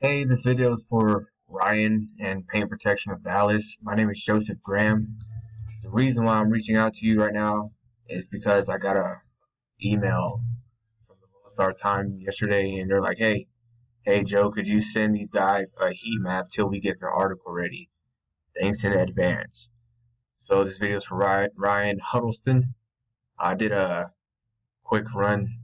Hey, this video is for Ryan and Paint Protection of Dallas. My name is Joseph Graham. The reason why I'm reaching out to you right now is because I got a email from the Lone Star Time yesterday, and they're like, "Hey, hey Joe, could you send these guys a heat map till we get their article ready? Thanks in advance." So this video is for Ryan, Ryan Huddleston. I did a quick run.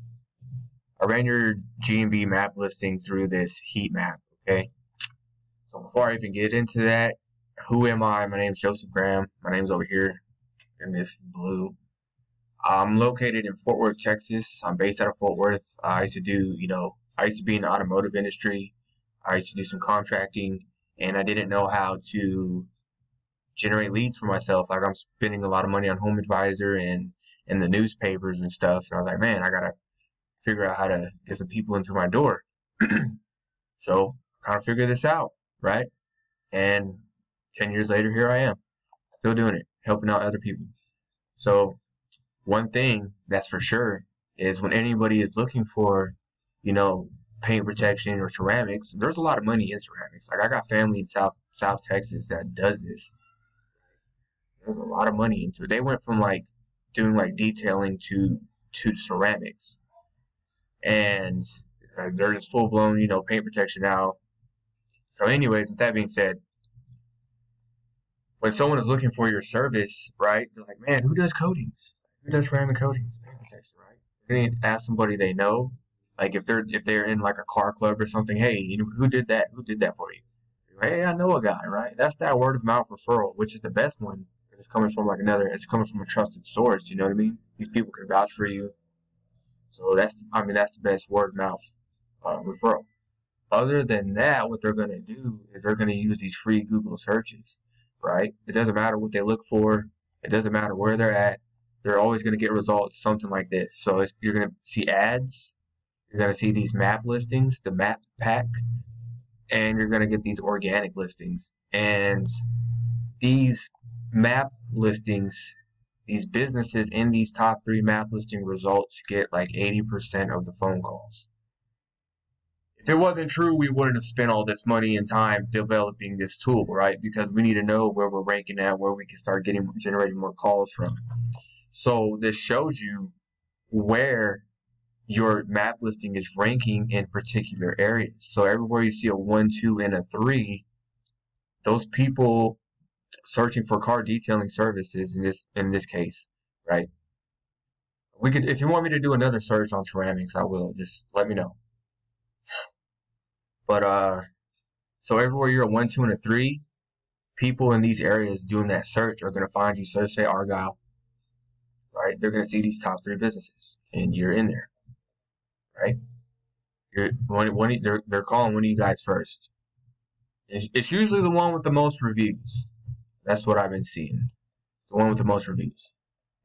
I ran your GMB map listing through this heat map Okay. So before I even get into that, who am I? My name is Joseph Graham. My name's over here in this blue. I'm located in Fort Worth, Texas. I'm based out of Fort Worth. I used to do, you know, I used to be in the automotive industry. I used to do some contracting, and I didn't know how to generate leads for myself. Like I'm spending a lot of money on Home Advisor and and the newspapers and stuff. And I was like, man, I gotta figure out how to get some people into my door. so kind of figure this out, right? And 10 years later, here I am, still doing it, helping out other people. So, one thing that's for sure is when anybody is looking for, you know, paint protection or ceramics, there's a lot of money in ceramics. Like I got family in South South Texas that does this. There's a lot of money into it. They went from like doing like detailing to to ceramics, and uh, they're just full blown, you know, paint protection now. So, anyways, with that being said, when someone is looking for your service, right, they're like, man, who does coatings? Who does ceramic coatings? Protection, right? They're gonna ask somebody they know, like if they're if they're in like a car club or something. Hey, who did that? Who did that for you? Hey, I know a guy, right? That's that word of mouth referral, which is the best one. It's coming from like another. It's coming from a trusted source. You know what I mean? These people can vouch for you. So that's I mean that's the best word of mouth uh, referral. Other than that, what they're going to do is they're going to use these free Google searches, right? It doesn't matter what they look for. It doesn't matter where they're at. They're always going to get results something like this. So you're going to see ads. You're going to see these map listings, the map pack, and you're going to get these organic listings. And these map listings, these businesses in these top three map listing results get like 80% of the phone calls if it wasn't true, we wouldn't have spent all this money and time developing this tool, right? Because we need to know where we're ranking at, where we can start getting generating more calls from. So this shows you where your map listing is ranking in particular areas. So everywhere you see a one, two, and a three, those people searching for car detailing services in this in this case, right? We could if you want me to do another search on ceramics, I will. Just let me know. But uh, so everywhere you're a one, two, and a three, people in these areas doing that search are going to find you. So say Argyle, right? They're going to see these top three businesses, and you're in there, right? You're one, one they're they're calling one of you guys first. It's, it's usually the one with the most reviews. That's what I've been seeing. It's the one with the most reviews,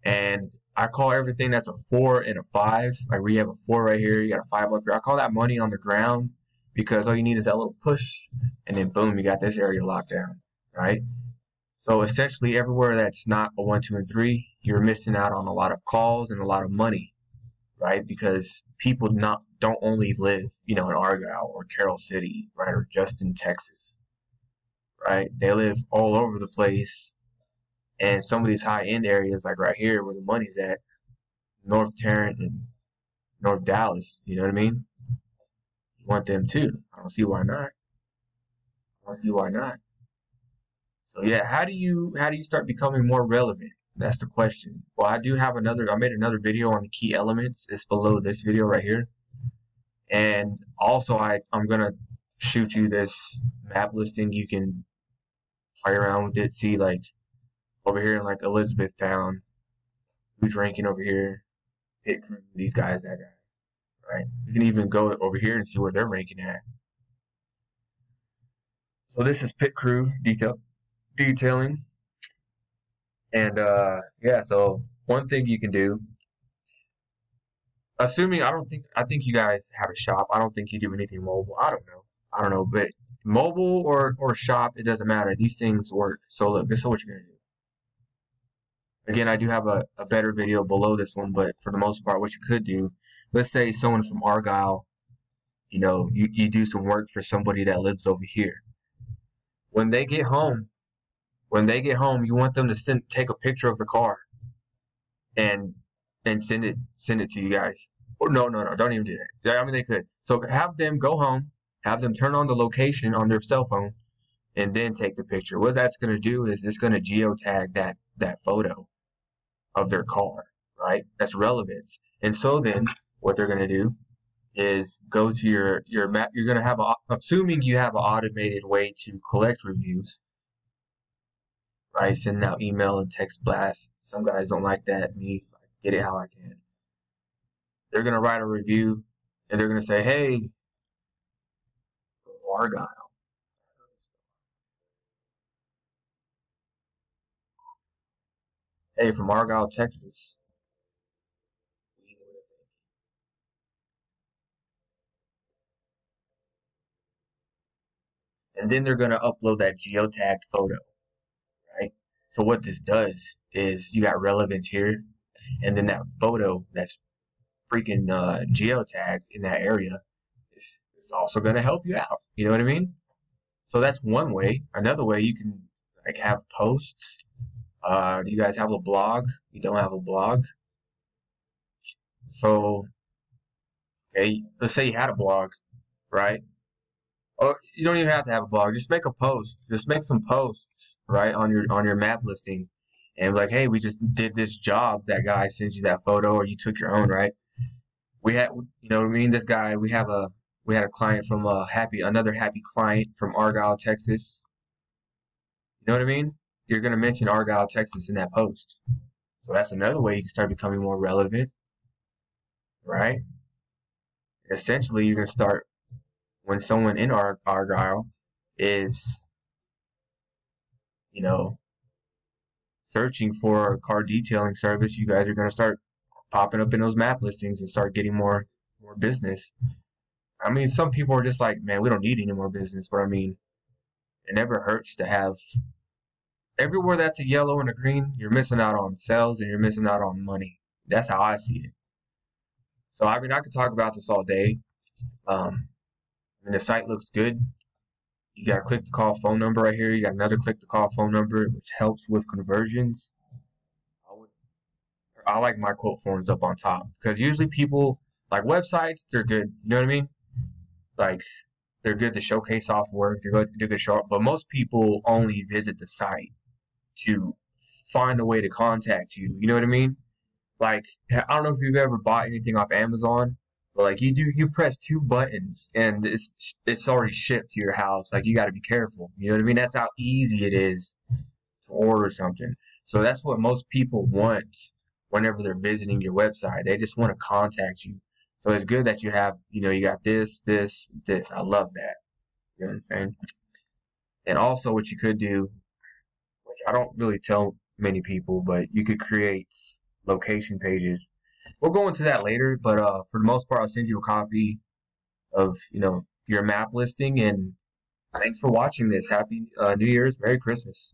and I call everything that's a four and a five. Like we have a four right here, you got a five up here. I call that money on the ground because all you need is that little push, and then boom, you got this area locked down, right? So essentially, everywhere that's not a one, two, and three, you're missing out on a lot of calls and a lot of money, right? Because people not don't only live, you know, in Argyle or Carroll City, right, or just in Texas, right? They live all over the place, and some of these high end areas, like right here where the money's at, North Tarrant and North Dallas, you know what I mean? Want them too. I don't see why not. I don't see why not. So yeah, how do you how do you start becoming more relevant? That's the question. Well, I do have another. I made another video on the key elements. It's below this video right here. And also, I I'm gonna shoot you this map listing. You can play around with it. See like over here in like Elizabethtown, who's ranking over here. Pick these guys, that guy right? You can even go over here and see where they're ranking at. So this is pit crew detail detailing. And uh, yeah, so one thing you can do, assuming I don't think I think you guys have a shop. I don't think you do anything mobile. I don't know. I don't know, but mobile or or shop, it doesn't matter. These things work. So look, this is what you're gonna do. Again, I do have a, a better video below this one, but for the most part, what you could do let's say someone from Argyle you know, you, you do some work for somebody that lives over here. When they get home, when they get home, you want them to send take a picture of the car and and send it send it to you guys. Or no, no, no, don't even do that. I mean they could. So have them go home, have them turn on the location on their cell phone, and then take the picture. What that's gonna do is it's gonna geotag that that photo of their car, right? That's relevance. And so then what they're gonna do is go to your your map. You're gonna have a assuming you have an automated way to collect reviews, right? Sending out email and text blasts. Some guys don't like that. Me, I get it how I can. They're gonna write a review and they're gonna say, "Hey, Argyle." Hey, from Argyle, Texas. And then they're going to upload that geotagged photo, right? So what this does is you got relevance here, and then that photo that's freaking uh, geotagged in that area is, is also going to help you out. You know what I mean? So that's one way. Another way you can like have posts. Uh, do you guys have a blog? You don't have a blog? So, okay, let's say you had a blog, right? Or you don't even have to have a blog. Just make a post. Just make some posts, right, on your on your map listing, and like, hey, we just did this job. That guy sends you that photo, or you took your own, right? We had, you know, what I mean, this guy. We have a we had a client from a happy, another happy client from Argyle, Texas. You know what I mean? You're gonna mention Argyle, Texas in that post, so that's another way you can start becoming more relevant, right? Essentially, you're gonna start when someone in Ar- Argyle is, you know, searching for a car detailing service, you guys are going to start popping up in those map listings and start getting more more business. I mean, some people are just like, man, we don't need any more business, but I mean, it never hurts to have everywhere that's a yellow and a green, you're missing out on sales and you're missing out on money. That's how I see it. So I mean, I could talk about this all day. Um, and the site looks good. You got a click to call phone number right here. You got another click to call phone number, which helps with conversions. I, would, I like my quote forms up on top because usually people like websites, they're good. You know what I mean? Like they're good to showcase off work. They're good, they're good to show up. But most people only visit the site to find a way to contact you. You know what I mean? Like I don't know if you've ever bought anything off Amazon like you do, you press two buttons and it's it's already shipped to your house. Like you got to be careful. You know what I mean? That's how easy it is to order something. So that's what most people want whenever they're visiting your website. They just want to contact you. So it's good that you have, you know, you got this, this, this. I love that. You know what I'm saying? And also, what you could do, which I don't really tell many people, but you could create location pages we'll go into that later, but uh, for the most part, I'll send you a copy of you know your map listing. And thanks for watching this. Happy uh, New Year's, Merry Christmas.